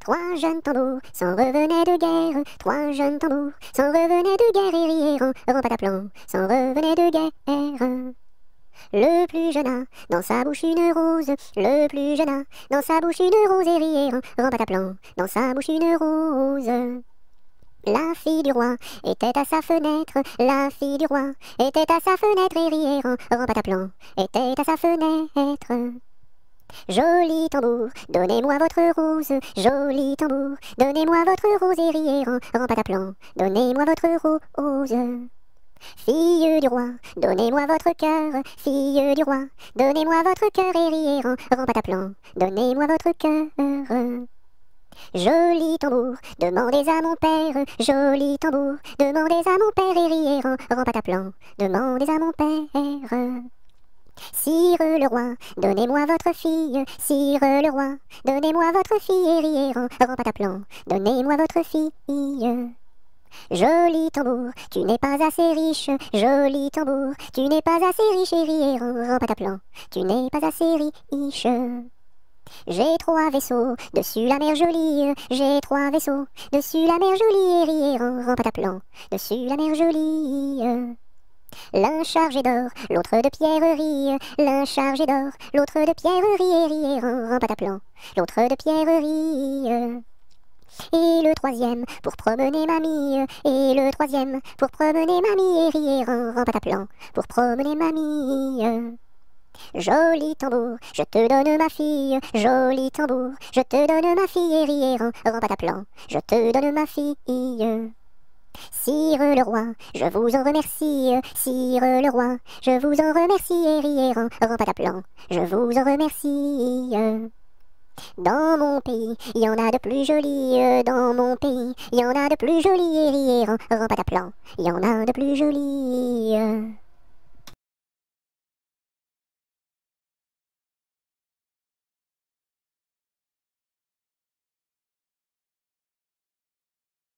Trois jeunes tambours s'en revenaient de guerre. Trois jeunes tambours s'en revenaient de guerre et rièrent en pataplan, s'en revenaient de guerre. Le plus jeune a dans sa bouche une rose, le plus jeune a dans sa bouche une rose et rièrent en pataplan, dans sa bouche une rose. La fille du roi était à sa fenêtre, la fille du roi était à sa fenêtre et rièrent en pataplan, était à sa fenêtre. Joli tambour, donnez-moi votre rose, joli tambour, donnez-moi votre rose et riez en pataplan, donnez-moi votre rose. Fille du roi, donnez-moi votre cœur, fille du roi, donnez-moi votre cœur et riez en pataplan, donnez-moi votre cœur. Joli tambour, demandez à mon père, joli tambour, demandez à mon père et riez en pataplan, demandez à mon père. Sire le roi, donnez-moi votre fille, sire le roi, donnez-moi votre fille en pataplan, donnez-moi votre fille. Joli tambour, tu n'es pas assez riche, joli tambour, tu n'es pas assez riche en pataplan, tu n'es pas assez riche. J'ai trois vaisseaux, dessus la mer jolie, j'ai trois vaisseaux, dessus la mer jolie en pataplan, dessus la mer jolie. L'un chargé d'or, l'autre de pierrerie, l'un chargé d'or, l'autre de pierrerie et rier en pataplan, l'autre de pierrerie. Et le troisième pour promener mamie, et le troisième pour promener mamie et rier en pataplan, pour promener mamie. Joli tambour, je te donne ma fille, joli tambour, je te donne ma fille et rier en pataplan, je te donne ma fille. Sire le roi, je vous en remercie, sire le roi, je vous en remercie et riez en pataplan, je vous en remercie. Dans mon pays, il y en a de plus jolis, dans mon pays, il y en a de plus jolis et riez en pataplan, il y en a de plus jolis.